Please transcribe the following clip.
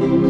you.